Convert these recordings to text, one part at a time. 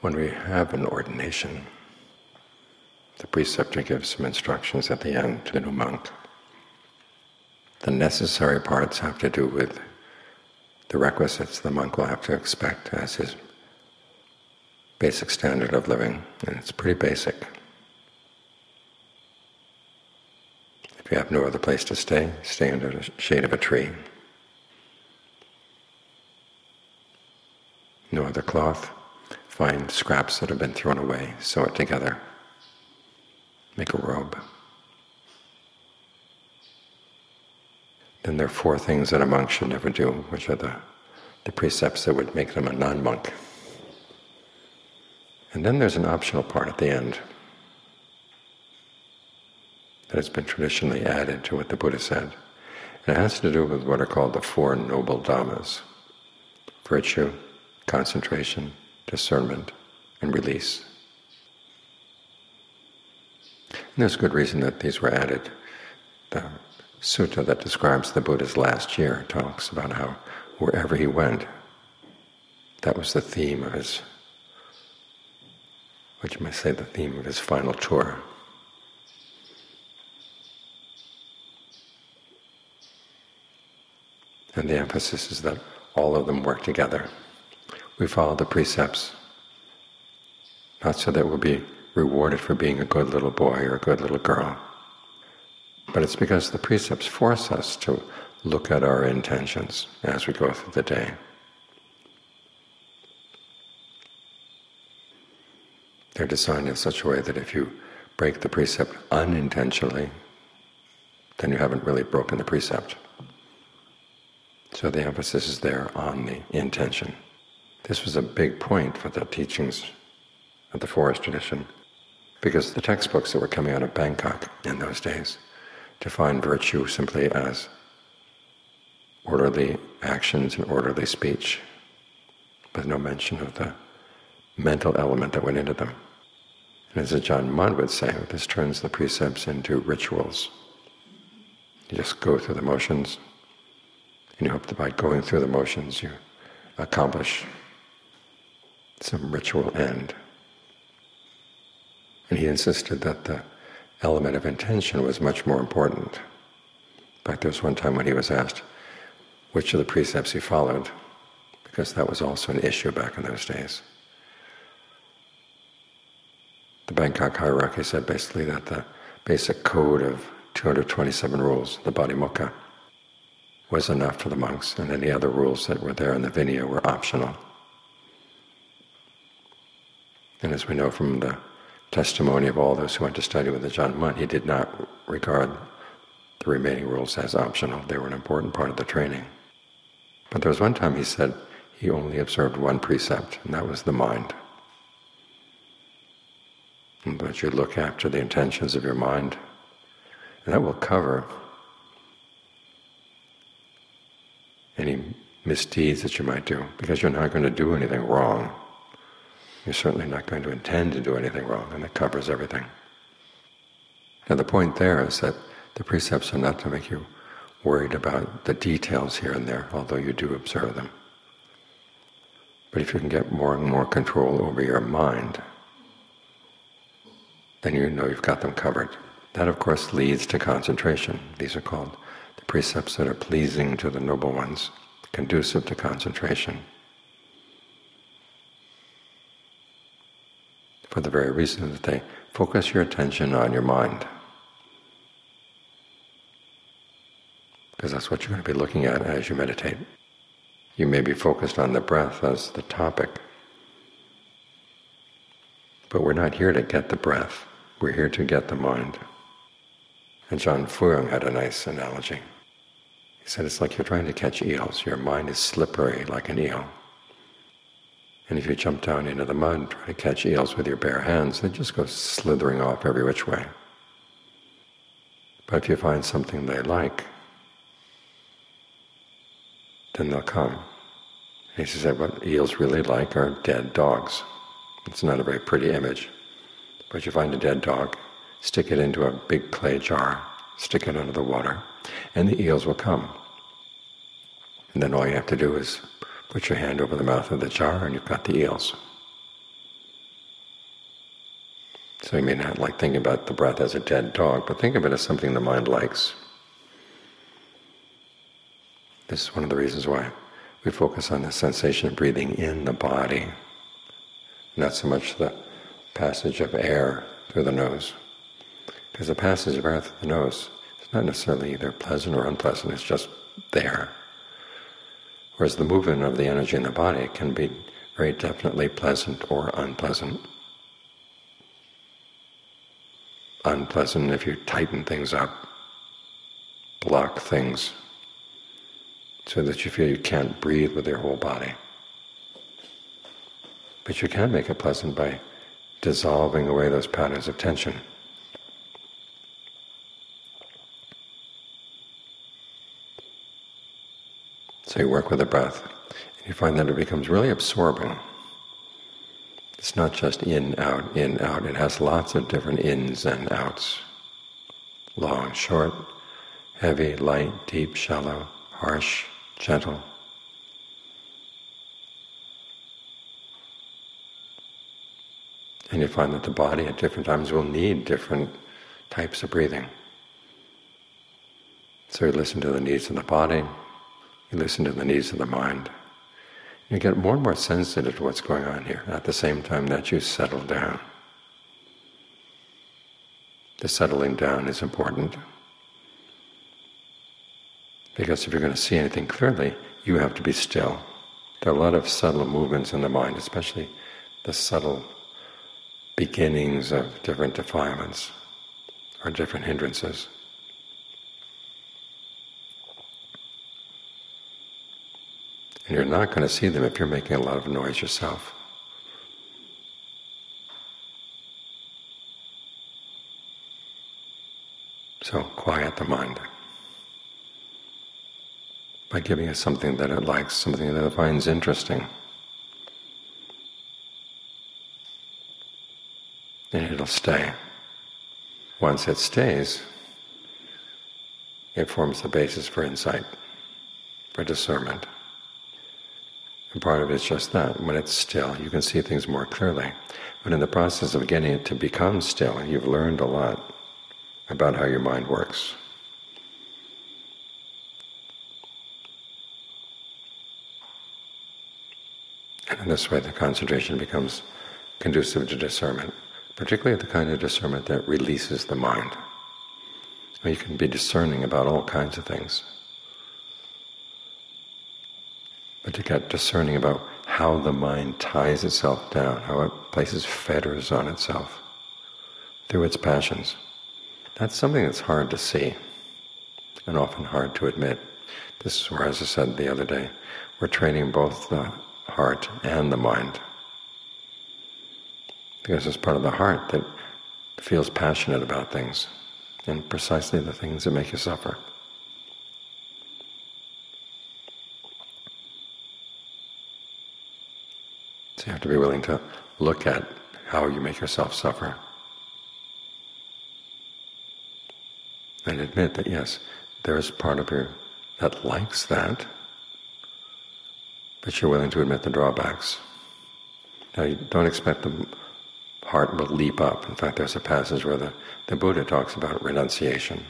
when we have an ordination, the preceptor gives some instructions at the end to the new monk. The necessary parts have to do with the requisites the monk will have to expect as his basic standard of living, and it's pretty basic. If you have no other place to stay, stay under the shade of a tree. No other cloth, find scraps that have been thrown away, sew it together, make a robe. Then there are four things that a monk should never do, which are the, the precepts that would make them a non-monk. And then there's an optional part at the end that has been traditionally added to what the Buddha said. And it has to do with what are called the Four Noble Dhammas virtue, concentration, discernment, and release. And there's good reason that these were added. The sutta that describes the Buddha's last year talks about how wherever he went, that was the theme of his, what you might say, the theme of his final tour. And the emphasis is that all of them work together. We follow the precepts, not so that we'll be rewarded for being a good little boy or a good little girl, but it's because the precepts force us to look at our intentions as we go through the day. They're designed in such a way that if you break the precept unintentionally, then you haven't really broken the precept. So the emphasis is there on the intention. This was a big point for the teachings of the forest tradition, because the textbooks that were coming out of Bangkok in those days defined virtue simply as orderly actions and orderly speech, with no mention of the mental element that went into them. And as Ajaan Mun would say, this turns the precepts into rituals. You just go through the motions, and you hope that by going through the motions you accomplish some ritual end. And he insisted that the element of intention was much more important. In fact, there was one time when he was asked which of the precepts he followed, because that was also an issue back in those days. The Bangkok hierarchy said basically that the basic code of 227 rules, the Patimokkha, was enough for the monks, and any other rules that were there in the Vinaya were optional. And as we know from the testimony of all those who went to study with Ajaan Mun, he did not regard the remaining rules as optional. They were an important part of the training. But there was one time he said he only observed one precept, and that was the mind. That you look after the intentions of your mind, and that will cover any misdeeds that you might do, because you're not going to do anything wrong. You're certainly not going to intend to do anything wrong, and it covers everything. And the point there is that the precepts are not to make you worried about the details here and there, although you do observe them. But if you can get more and more control over your mind, then you know you've got them covered. That, of course, leads to concentration. These are called the precepts that are pleasing to the noble ones, conducive to concentration. For the very reason that they focus your attention on your mind. Because that's what you're going to be looking at as you meditate. You may be focused on the breath as the topic, but we're not here to get the breath, we're here to get the mind. And Ajaan Fuang had a nice analogy. He said it's like you're trying to catch eels. Your mind is slippery like an eel. And if you jump down into the mud, try to catch eels with your bare hands, they just go slithering off every which way. But if you find something they like, then they'll come. He said what eels really like are dead dogs. It's not a very pretty image. But you find a dead dog, stick it into a big clay jar, stick it under the water, and the eels will come. And then all you have to do is Put your hand over the mouth of the jar and you've got the eels. So you may not like thinking about the breath as a dead dog, but think of it as something the mind likes. This is one of the reasons why we focus on the sensation of breathing in the body, not so much the passage of air through the nose. Because the passage of air through the nose is not necessarily either pleasant or unpleasant, it's just there. Whereas the movement of the energy in the body can be very definitely pleasant or unpleasant. Unpleasant if you tighten things up, block things, so that you feel you can't breathe with your whole body. But you can make it pleasant by dissolving away those patterns of tension. So you work with the breath, and you find that it becomes really absorbing. It's not just in, out, in, out. It has lots of different ins and outs. Long, short, heavy, light, deep, shallow, harsh, gentle. And you find that the body at different times will need different types of breathing. So you listen to the needs of the body, you listen to the needs of the mind. You get more and more sensitive to what's going on here at the same time that you settle down. The settling down is important. Because if you're going to see anything clearly, you have to be still. There are a lot of subtle movements in the mind, especially the subtle beginnings of different defilements or different hindrances. And you're not going to see them if you're making a lot of noise yourself. So quiet the mind by giving it something that it likes, something that it finds interesting. And it'll stay. Once it stays, it forms the basis for insight, for discernment. And part of it is just that. When it's still, you can see things more clearly. But in the process of getting it to become still, you've learned a lot about how your mind works. And in this way the concentration becomes conducive to discernment, particularly the kind of discernment that releases the mind. You can be discerning about all kinds of things. But to get discerning about how the mind ties itself down, how it places fetters on itself through its passions, that's something that's hard to see and often hard to admit. This is where, as I said the other day, we're training both the heart and the mind. Because it's part of the heart that feels passionate about things, and precisely the things that make you suffer. So you have to be willing to look at how you make yourself suffer. And admit that yes, there is part of you that likes that, but you're willing to admit the drawbacks. Now, you don't expect the heart will leap up. In fact, there's a passage where the, the Buddha talks about renunciation.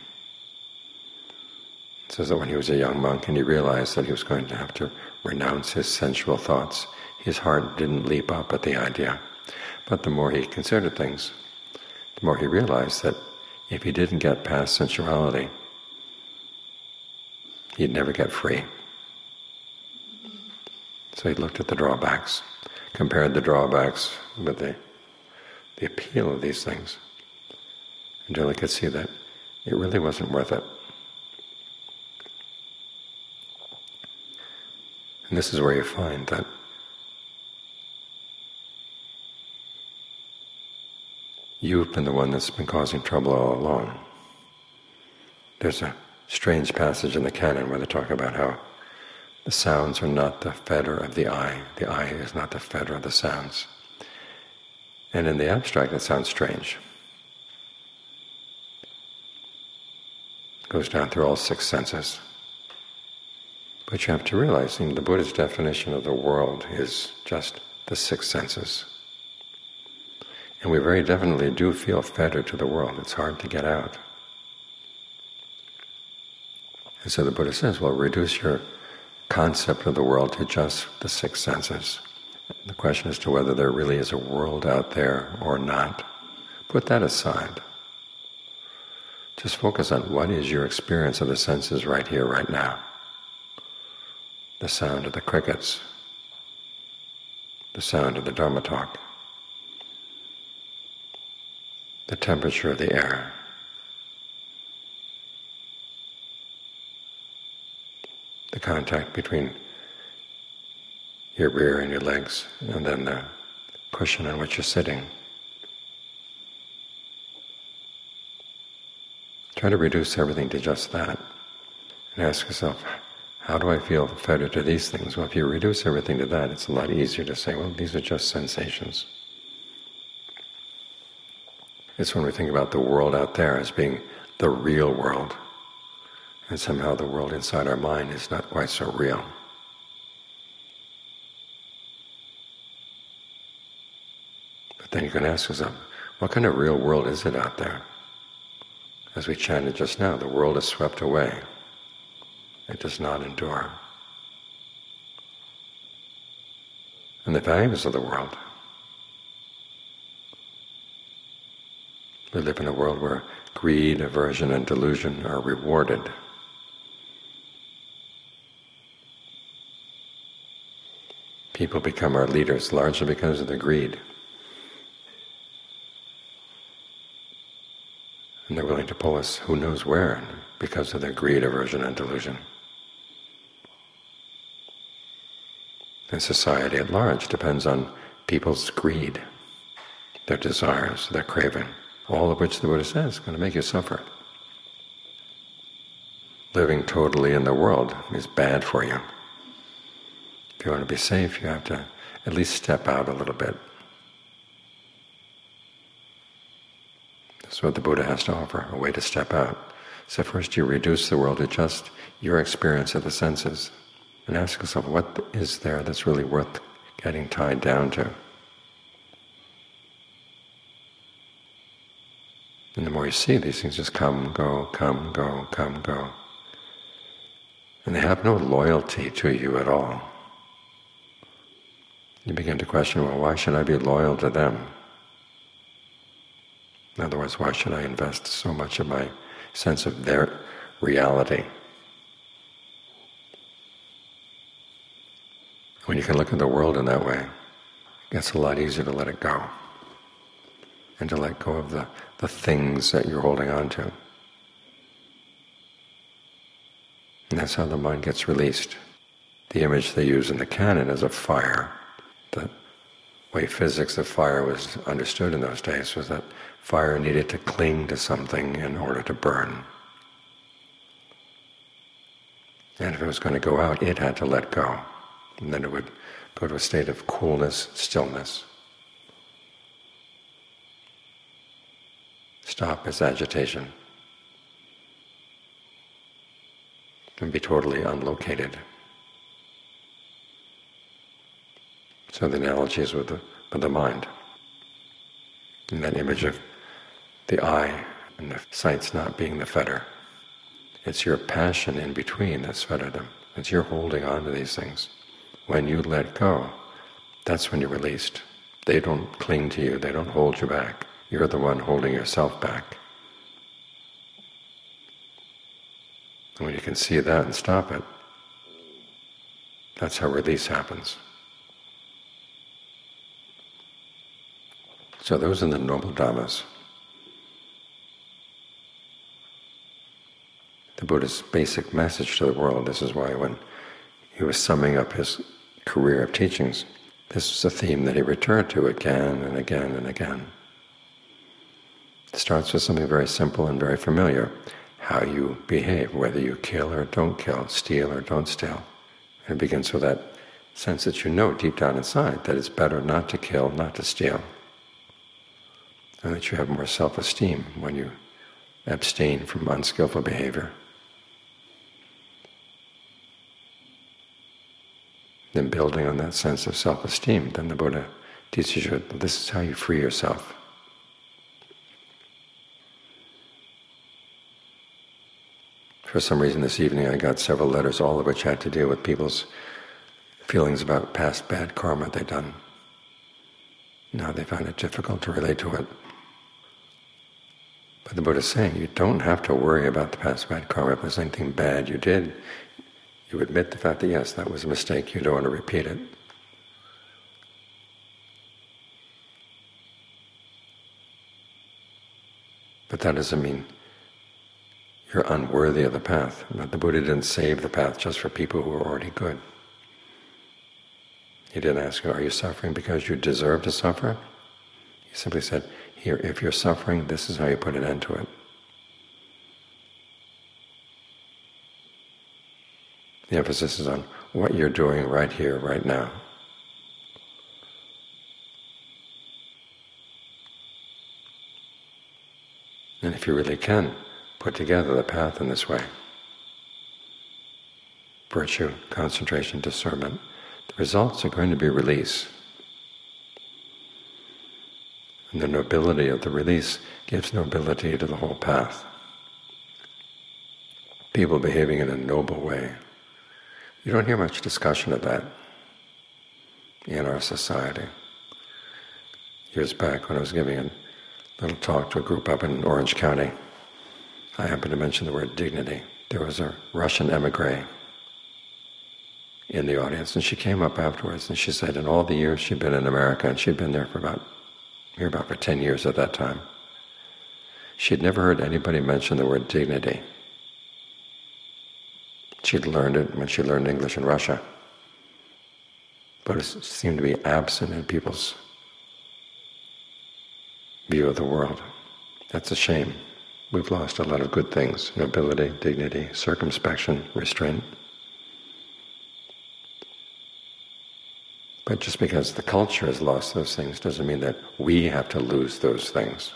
Says that when he was a young monk and he realized that he was going to have to renounce his sensual thoughts, his heart didn't leap up at the idea. But the more he considered things, the more he realized that if he didn't get past sensuality, he'd never get free. So he looked at the drawbacks, compared the drawbacks with the, the appeal of these things, until he could see that it really wasn't worth it. And this is where you find that you've been the one that's been causing trouble all along. There's a strange passage in the canon where they talk about how the sounds are not the fetter of the eye. The eye is not the fetter of the sounds. And in the abstract, it sounds strange. It goes down through all six senses. But you have to realize, you know, the Buddha's definition of the world is just the six senses. And we very definitely do feel fettered to the world. It's hard to get out. And so the Buddha says, well, reduce your concept of the world to just the six senses. The question as to whether there really is a world out there or not, put that aside. Just focus on what is your experience of the senses right here, right now. The sound of the crickets, the sound of the Dharma talk, the temperature of the air, the contact between your rear and your legs, and then the cushion on which you're sitting. Try to reduce everything to just that and ask yourself, how do I feel fettered to these things? Well, if you reduce everything to that, it's a lot easier to say, well, these are just sensations. It's when we think about the world out there as being the real world, and somehow the world inside our mind is not quite so real. But then you can ask yourself, what kind of real world is it out there? As we chanted just now, the world is swept away. It does not endure. And the values of the world. We live in a world where greed, aversion, and delusion are rewarded. People become our leaders largely because of their greed. And they're willing to pull us who knows where because of their greed, aversion, and delusion. And society at large depends on people's greed, their desires, their craving, all of which the Buddha says is going to make you suffer. Living totally in the world is bad for you. If you want to be safe, you have to at least step out a little bit That's what the Buddha has to offer, a way to step out. So first you reduce the world to just your experience of the senses and ask yourself, what is there that's really worth getting tied down to? And the more you see, these things just come, go, come, go, come, go. And they have no loyalty to you at all. You begin to question, well, why should I be loyal to them? In other words, why should I invest so much of my sense of their reality? When you can look at the world in that way, it gets a lot easier to let it go and to let go of the, the things that you're holding on to. And that's how the mind gets released. The image they use in the canon is a fire. The way physics of fire was understood in those days was that fire needed to cling to something in order to burn. And if it was going to go out, it had to let go. And then it would go to a state of coolness, stillness. Stop its agitation. And be totally unlocated. So the analogy is with the, with the mind. And that image of the eye and the sights not being the fetter. It's your passion in between that's fettered them. It's your holding on to these things. When you let go, that's when you're released. They don't cling to you, they don't hold you back. You're the one holding yourself back. And when you can see that and stop it, that's how release happens. So those are the noble dhammas. The Buddha's basic message to the world. This is why when he was summing up his career of teachings, this is a theme that he returned to again and again and again. It starts with something very simple and very familiar, how you behave, whether you kill or don't kill, steal or don't steal. And it begins with that sense that you know deep down inside that it's better not to kill, not to steal and that you have more self-esteem when you abstain from unskillful behavior. Then building on that sense of self-esteem, then the Buddha teaches you this is how you free yourself. For some reason this evening I got several letters, all of which had to do with people's feelings about past bad karma they've done. Now they found it difficult to relate to it. But the Buddha is saying you don't have to worry about the past bad karma. If there's anything bad you did, you admit the fact that yes, that was a mistake, you don't want to repeat it. But that doesn't mean you're unworthy of the path. But the Buddha didn't save the path just for people who are already good. He didn't ask you, are you suffering because you deserve to suffer? He simply said, here, if you're suffering, this is how you put an end to it. The emphasis is on what you're doing right here, right now. And if you really can, put together the path in this way. Virtue, concentration, discernment. The results are going to be release. And the nobility of the release gives nobility to the whole path. People behaving in a noble way. You don't hear much discussion of that in our society. Years back when I was giving a little talk to a group up in Orange County, I happened to mention the word dignity. There was a Russian emigre in the audience, and she came up afterwards and she said in all the years she'd been in America, and she'd been there for about here about for ten years at that time, she'd never heard anybody mention the word dignity. She'd learned it when she learned English in Russia, but it seemed to be absent in people's view of the world. That's a shame. We've lost a lot of good things nobility, dignity, circumspection, restraint. But just because the culture has lost those things doesn't mean that we have to lose those things.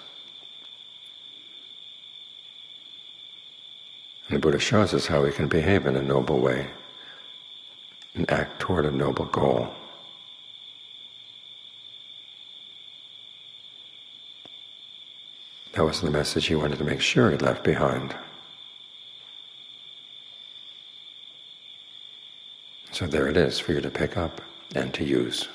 And the Buddha shows us how we can behave in a noble way and act toward a noble goal. That was the message he wanted to make sure he left behind. So there it is for you to pick up and to use.